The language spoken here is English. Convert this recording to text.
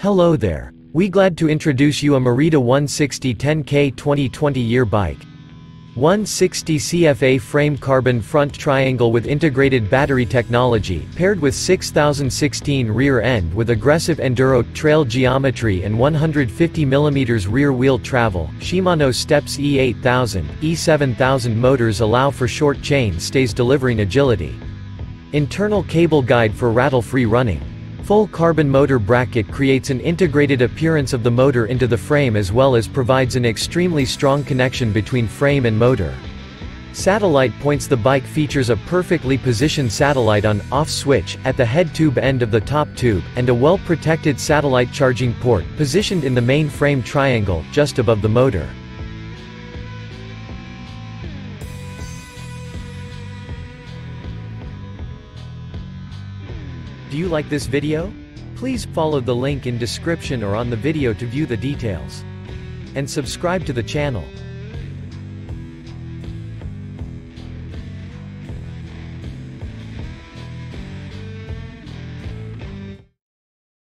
Hello there. We glad to introduce you a Merida 160 10K 2020 year bike. 160 CFA frame carbon front triangle with integrated battery technology, paired with 6016 rear end with aggressive enduro trail geometry and 150 mm rear wheel travel. Shimano Steps E8000, E7000 motors allow for short chain stays delivering agility. Internal cable guide for rattle-free running. Full carbon motor bracket creates an integrated appearance of the motor into the frame as well as provides an extremely strong connection between frame and motor. Satellite points The bike features a perfectly positioned satellite on, off switch, at the head tube end of the top tube, and a well-protected satellite charging port, positioned in the main frame triangle, just above the motor. Do you like this video? Please follow the link in description or on the video to view the details. And subscribe to the channel.